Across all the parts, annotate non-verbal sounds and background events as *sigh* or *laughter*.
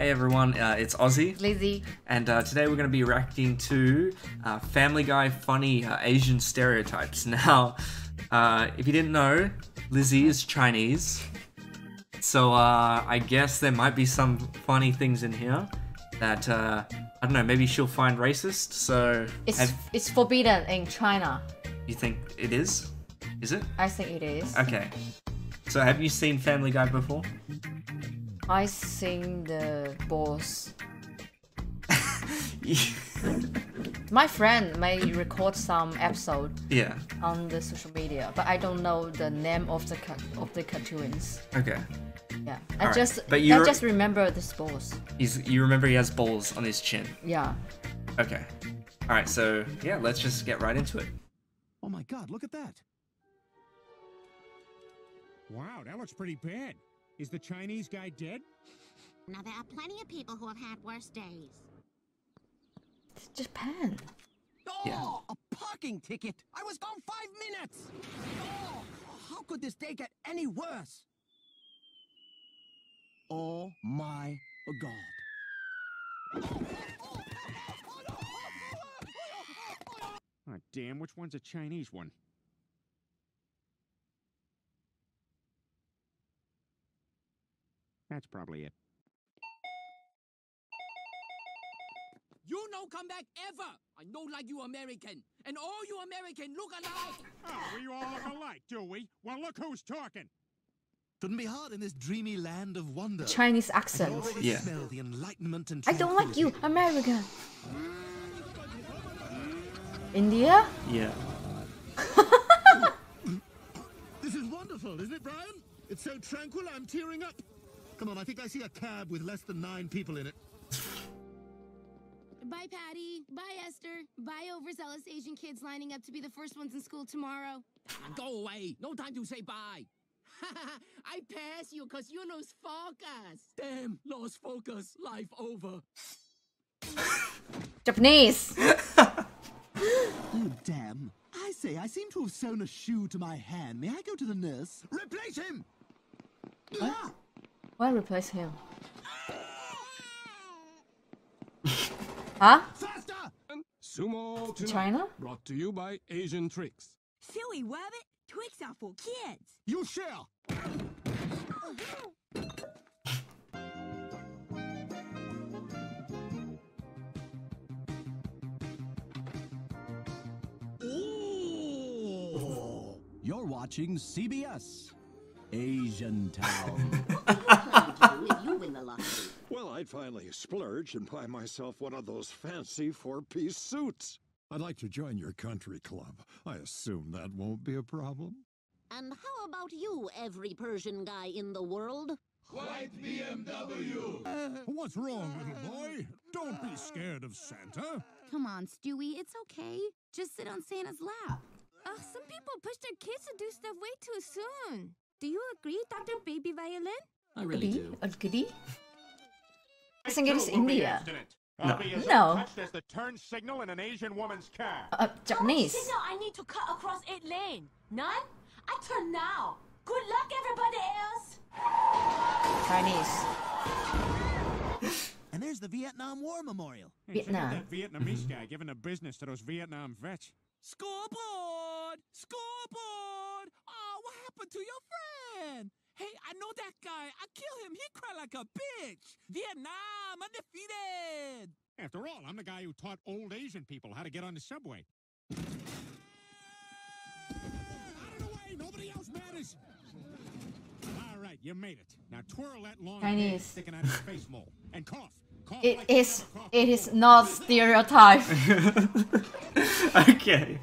Hey everyone, uh, it's Ozzy, Lizzie. and uh, today we're going to be reacting to uh, Family Guy funny uh, Asian stereotypes. *laughs* Now, uh, if you didn't know, Lizzie is Chinese, so uh, I guess there might be some funny things in here that uh, I don't know. Maybe she'll find racist. So, It's have, it's forbidden in China. you think it is? Is it? I think it is. Okay. So, have you seen Family Guy before? I sing the boss. *laughs* My friend may record some episode yeah. on the social media, but I don't know the name of the of the cartoons. Okay. Yeah, I Alright, just but I you're- just remember this boss. He's. You remember he has balls on his chin. Yeah. Okay. All right. So yeah, let's just get right into it. Oh my god, look at that. Wow, that looks pretty bad. Is the Chinese guy dead? Now, there are plenty of people who have had worse days. It's Japan. Oh, yeah. Oh, a parking ticket. I was gone five minutes. Oh, how could this day get any worse? Oh my god. Oh, damn, which one's a Chinese one? That's probably it. You no come back ever. I know like you American. And all you American look alike. Oh, we all look alike, do we? Well, look who's talking. Couldn't be hard in this dreamy land of wonder. Chinese accent. already Yeah. smell the enlightenment and I don't like you, tranquility. American. India? Yeah. *laughs* This is wonderful, isn't it, Brian? It's so tranquil, I'm tearing up. Come on, I think I see a cab with less than nine people in it. Bye, Patty. Bye, Esther. Bye, overzealous Asian kids lining up to be the first ones in school tomorrow. Go away. No time to say bye. *laughs* I pass you because you lose focus. Damn, lost focus. Life over. *laughs* Japanese. *laughs* Oh, damn. I say, I seem to have sewn a shoe to my hand. May I go to the nurse? Replace him! Ah! Why replace him? Huh? Sumo tonight, China? brought to you by Asian Tricks. Silly rabbit, Twix are for kids. You shall! Oh, you're watching CBS. Asian Town. *laughs* if you win the lottery. Well, I'd finally splurge and buy myself one of those fancy four-piece suits. I'd like to join your country club. I assume that won't be a problem. And how about you, every Persian guy in the world? Quiet BMW! Uh, what's wrong, little uh, boy? Don't be uh, scared of Santa. Come on, Stewie, it's okay. Just sit on Santa's lap. Ugh, some people push their kids to do stuff way too soon. Do you agree, Dr. Baby Violin? I really Agree? do. Agree? I think it is India. No. No. as the turn signal in an Asian woman's car. Uh, Japanese. I need to cut across eight lane. None? I turn now. Good luck, everybody else. Chinese. *gasps* and there's the Vietnam War Memorial. Vietnam. That Vietnamese guy giving a business to those Vietnam vets. Scoreboard! Scoreboard! Oh, what happened to your friend? Hey, I know that guy. I kill him. He cry like a bitch. Vietnam undefeated. After all, I'm the guy who taught old Asian people how to get on the subway. Out of the way! Nobody else matters! All right, you made it. Now twirl that long Chinese. sticking out of your face mole and cough. Cough It like is. you never coughed It is not stereotype. *laughs* okay.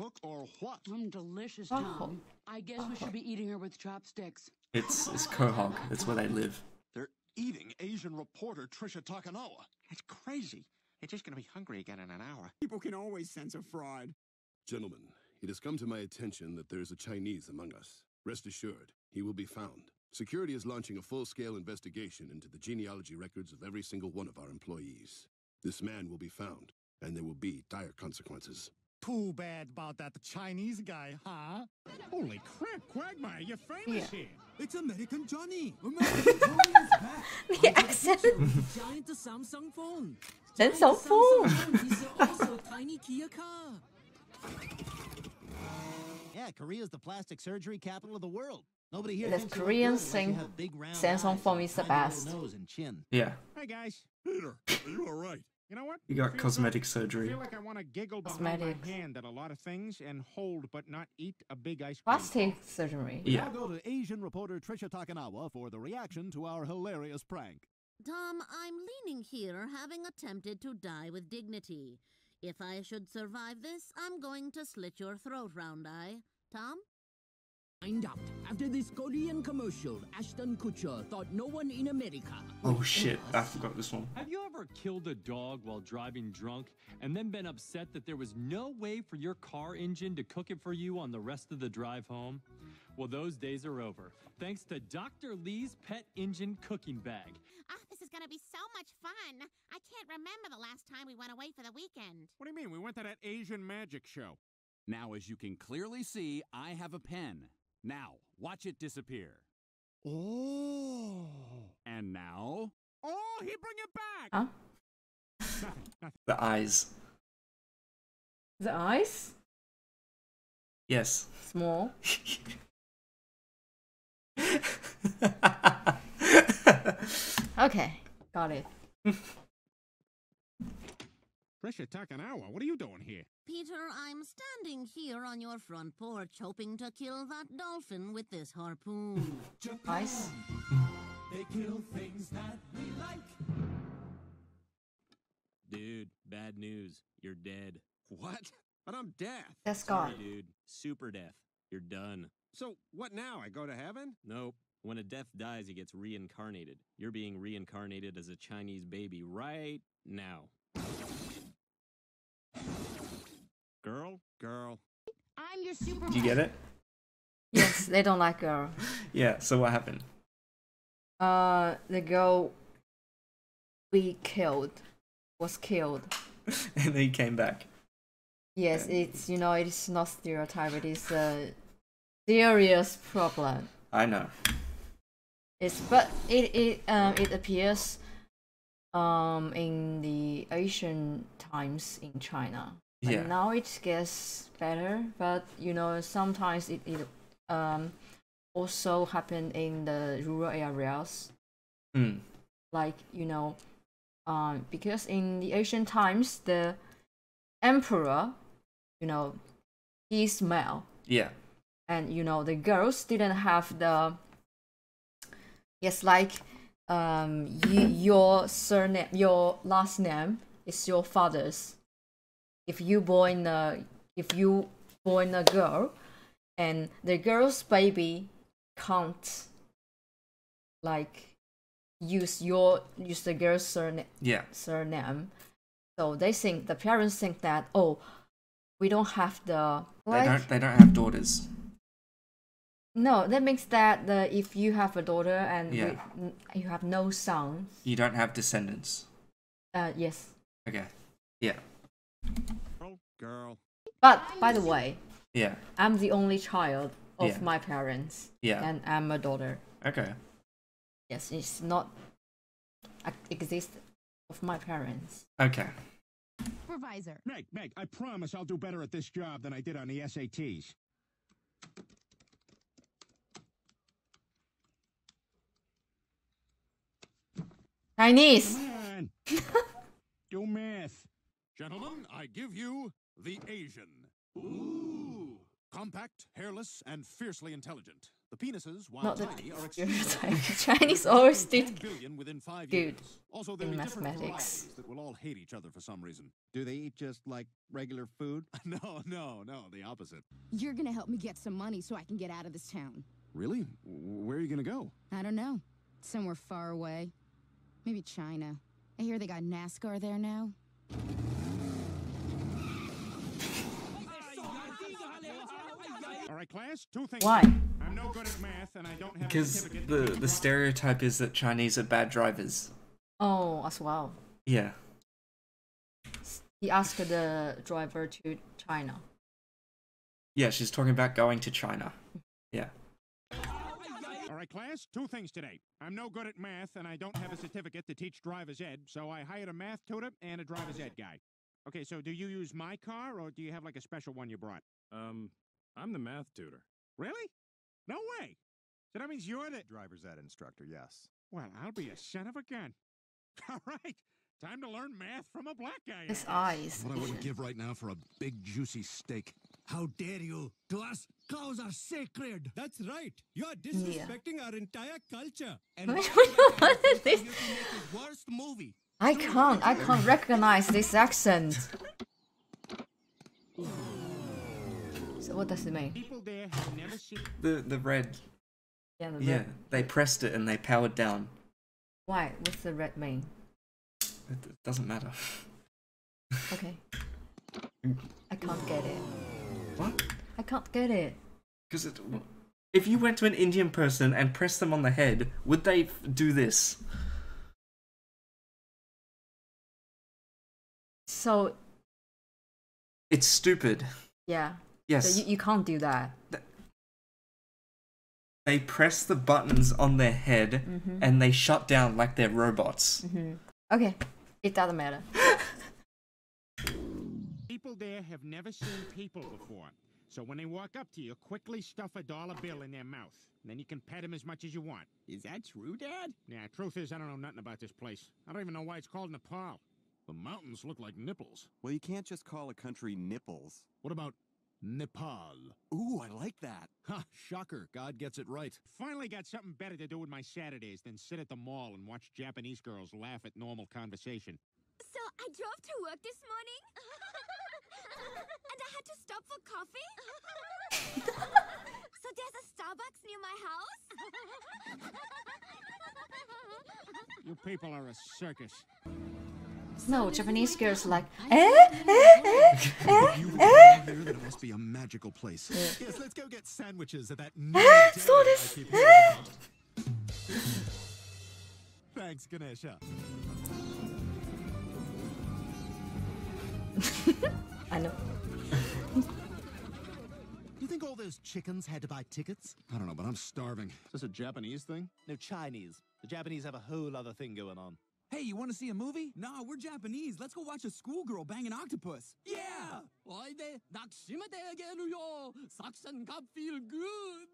Cook or what? Mm, delicious, Oh. Tom. I guess we should be eating her with chopsticks. It's it's Quahog. It's where they live. They're eating Asian reporter Trisha Takanawa. That's crazy. They're just gonna be hungry again in an hour. People can always sense a fraud. Gentlemen, it has come to my attention that there is a Chinese among us. Rest assured, he will be found. Security is launching a full-scale investigation into the genealogy records of every single one of our employees. This man will be found, and there will be dire consequences. Too bad about that Chinese guy, huh? Holy crap, Quagmire, you're famous Yeah. here. It's American Johnny. *laughs* American Johnny is back. The accent. Giant Samsung phone. Then Giant so full. Samsung phone is also *laughs* tiny Kia car. Yeah, Korea's the plastic surgery capital of the world. Nobody here The thinks you Korean good thing- big round Samsung eyes phone is the best. Nose and chin. Yeah. Hey guys. Peter, are you alright? You know what? You got I feel cosmetic good. I surgery. feel like I want to giggle behind Cosmetics. my hand at a lot of things and hold but not eat a big ice cream. Plastic surgery. Yeah. Now go to Asian reporter Trisha Takanawa for the reaction to our hilarious prank. Tom, I'm leaning here, having attempted to die with dignity. If I should survive this, I'm going to slit your throat, Round Eye. Tom? Find out. After this Korean commercial, Ashton Kutcher thought no one in America. Oh shit, I forgot this one. Have you ever killed a dog while driving drunk and then been upset that there was no way for your car engine to cook it for you on the rest of the drive home? Well, those days are over. Thanks to Dr. Lee's Pet Engine Cooking Bag. Oh, this is gonna be so much fun. I can't remember the last time we went away for the weekend. What do you mean? We went to that Asian magic show. Now, as you can clearly see, I have a pen. Now, watch it disappear. Oh. And now, Oh, he bring it back. Huh? Nothing, *laughs* nothing. The eyes. The eyes? Yes. Small. *laughs* Okay, got it. Trisha Takanawa, what are you doing here? Peter, I'm standing here on your front porch hoping to kill that dolphin with this harpoon. *laughs* Eyes. They kill things that we like. Dude, bad news. You're dead. What? But I'm deaf. That's Sorry, God. dude. Super deaf. You're done. So what now? I go to heaven? Nope. When a deaf dies, he gets reincarnated. You're being reincarnated as a Chinese baby right now. Girl, girl. I'm your super. Do you get it? Yes, *laughs* they don't like girl. Yeah, so what happened? Uh, the girl we killed was killed. *laughs* and then he came back. Yes, it's you know it is not stereotype. It is a serious problem. I know. It's but it it um it appears um in the Asian times in China. But Yeah. now it gets better, but you know sometimes it, it um also happen in the rural areas. Hmm. Like you know, um because in the ancient times the emperor, you know, he's male Yeah. and you know the girls didn't have the yes like um you, your surname your last name is your father's if you born a if you born a girl and the girl's baby can't like use your use the girl's surname Yeah. surname so they think the parents think that oh we don't have the They don't they don't have daughters. no, that means that the, if you have a daughter and Yeah. we- you have no son, You don't have descendants. uh, yes. Okay. Yeah. Girl, girl. But by the way, Yeah. I'm the only child of Yeah. my parents. Yeah. And I'm a daughter. Okay. Yes, it's not a- exist of my parents. Okay. Supervisor. Meg, Meg, I promise I'll do better at this job than I did on the SATs. Chinese. Come on. *laughs* do math. Gentlemen, I give you the Asian. Ooh. Compact, hairless, and fiercely intelligent. The penises, while Not tiny, are stereotype. *laughs* extremely *laughs* Chinese always did within five good years. Also, there in mathematics. that will all hate each other for some reason. Do they eat just like regular food? *laughs* no, no, no, the opposite. You're gonna help me get some money so I can get out of this town. Really? Where are you gonna go? I don't know. Somewhere far away. Maybe China. I hear they got NASCAR there now. All right, class, two things. Why? I'm no good at math, and I don't have Because the the stereotype is that Chinese are bad drivers. Oh, as well. Yeah. he asked the driver to China. Yeah, she's talking about going to China. Yeah. All right, class, two things today. I'm no good at math, and I don't have a certificate to teach driver's ed, so I hired a math tutor and a driver's ed guy. Okay, so do you use my car, or do you have like a special one you brought? Um, I'm the math tutor. Really? No way. So that means you're the driver's ed instructor, yes. Well, I'll be a son of a gun. *laughs* All right, time to learn math from a black guy. His eyes. What I wouldn't give right now for a big, juicy steak. How dare you? To us, cows are sacred. That's right. You're disrespecting our entire culture. *laughs* And what is this? Worst movie. I can't. I can't recognize this accent. *laughs* What does it mean? People there have never seen. The the red. Yeah. The Yeah, red. they pressed it and they powered down. Why? What's the red mean? It, it doesn't matter. Okay. *laughs* I can't get it. What? I can't get it. Because it, if you went to an Indian person and pressed them on the head, would they f- do this? So It's stupid. yeah. Yes. So you, you can't do that. They press the buttons on their head Mhm. and they shut down like they're robots. hmm Okay. It doesn't matter. *laughs* People there have never seen people before. So when they walk up to you, quickly stuff a dollar bill in their mouth. And then you can pet them as much as you want. Is that true, Dad? Yeah, truth is, I don't know nothing about this place. I don't even know why it's called Nepal. The mountains look like nipples. Well, you can't just call a country nipples. What about Nepal? Ooh, I like that. Ha! Shocker. God gets it right. Finally got something better to do with my Saturdays than sit at the mall and watch Japanese girls laugh at normal conversation. So I drove to work this morning, *laughs* and I had to stop for coffee. *laughs* so there's a Starbucks near my house. You people are a circus. No, Japanese girls like eh eh eh eh eh. here, then must be a magical place. Yes, let's go get sandwiches at that Eh, new so this eh. Thanks, Ganesha. *laughs* I know. You think all those chickens had to buy tickets? I don't know, but I'm starving. Is this a Japanese thing? No, Chinese. The Japanese have a whole other thing going on. Hey, you want to see a movie? Nah, we're Japanese. Let's go watch a schoolgirl bang an octopus. Yeah! Why feel good.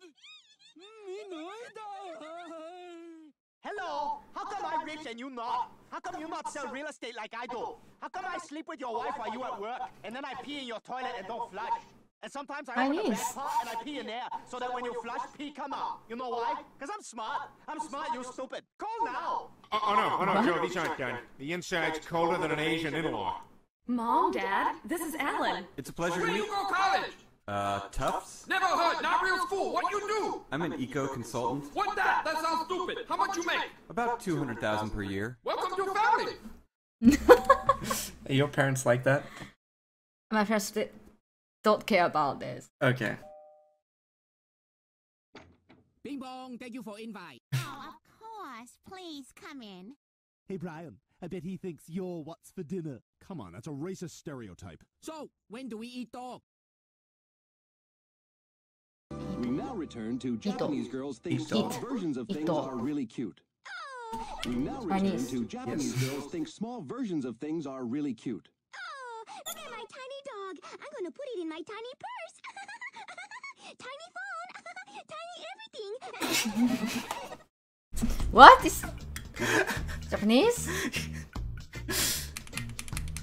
Hello, how come I'm rich and you not? How come you not sell real estate like I do? How come I sleep with your wife while you at work, and then I pee in your toilet and don't flush? And sometimes I open nice. part and I pee in there, so that when you flush, pee come out. You know why? Because I'm smart. I'm smart, you stupid. Call now! Oh, oh no, oh no, Joe, these aren't done. The inside's colder than an Asian in-law. Mom, Dad, this is Alan. It's a pleasure Where to meet you go college? Uh, Tufts? Never heard, not real school. What do you do? I'm an eco consultant. What that? That sounds stupid. How much you make? About 200,000 per year. Welcome to your family. Are *laughs* your parents like that? My parents di- don't care about this. Okay. Bing bong, thank you for invite. *laughs* Oh. Please come in. Hey, Brian. I bet he thinks you're what's for dinner. Come on, that's a racist stereotype. So, when do we eat dog? We now return to Japanese girls think small versions of things are really cute. Oh. We now return to Japanese Yes. girls think small versions of things are really cute. Oh, look at my tiny dog. I'm gonna put it in my tiny purse. *laughs* tiny phone. *laughs* tiny everything. *laughs* What is *laughs* Japanese?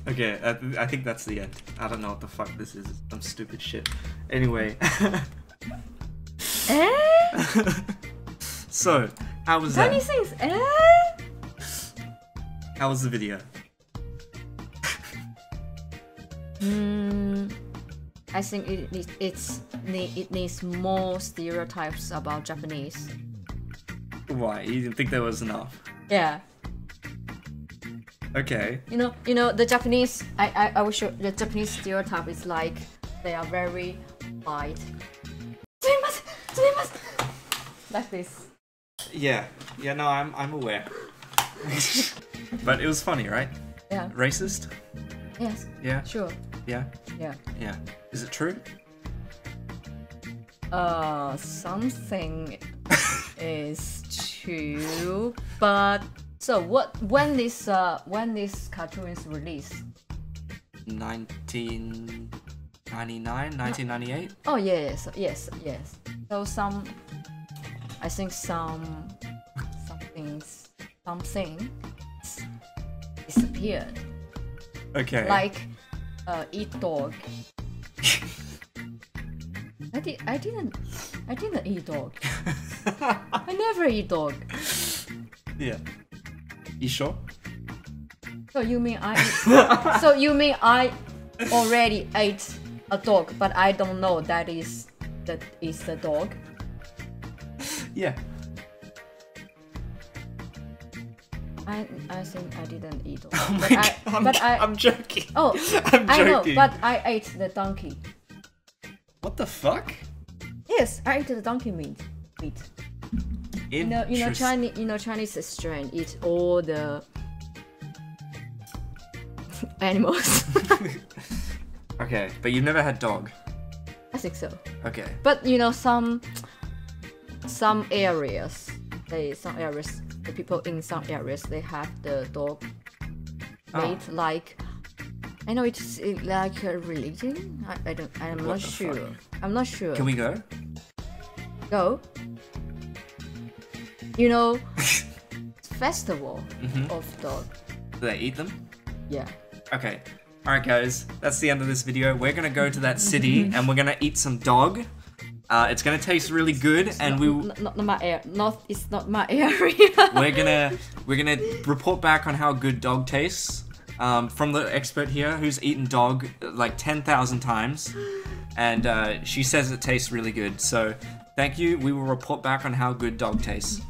Okay, I, I think that's the end. I don't know what the fuck this is. Some stupid shit. Anyway. eh? *laughs* so, how was that? things eh? How was the video? Hmm. I think it it's it needs more stereotypes about Japanese. Why? You didn't think there was enough? Yeah. Okay. You know, you know the Japanese. I I, I will show the Japanese stereotype is like they are very light. Like this. Yeah. Yeah, no, I'm I'm aware. *laughs* but it was funny, right? Yeah. Racist? Yes. Yeah. Sure. Yeah. Yeah. Yeah. Is it true? Uh, something *laughs* is but so what? When this uh when this cartoon is released? 1999, 1998. Oh yes, yes, yes. So some, I think some something something disappeared. Okay. Like, uh, eat dog. *laughs* I did. I didn't. I didn't eat dog. *laughs* *laughs* I never eat dog. Yeah. You sure? So you mean I? *laughs* so you mean I already ate a dog, but I don't know that is that is the dog. Yeah. I I think I didn't eat dog. *laughs* Oh my but I, God, I'm but I, I'm joking. Oh, I'm I know, but I ate the donkey. What the fuck? Yes, I ate the donkey meat. Meat. You know, you know, Chinese, you know, Chinese strain eat all the *laughs* animals. *laughs* Okay, but you've never had dog. I think so. Okay. But you know, some some areas, they some areas, the people in some areas, they have the dog ah. Oh. made like. I know it's like a religion. I, I don't. I'm What not sure. fuck? I'm not sure. Can we go? go? You know, *laughs* festival Mhm. of dog. Do they eat them? Yeah. Okay. Alright, guys. That's the end of this video. We're gonna go to that city *laughs* and we're gonna eat some dog. Uh, it's gonna taste really good, and we N- not, not my air. Not it's not my area. *laughs* we're gonna we're gonna report back on how good dog tastes um, from the expert here who's eaten dog uh, like ten thousand times, and uh, she says it tastes really good. So thank you. We will report back on how good dog tastes.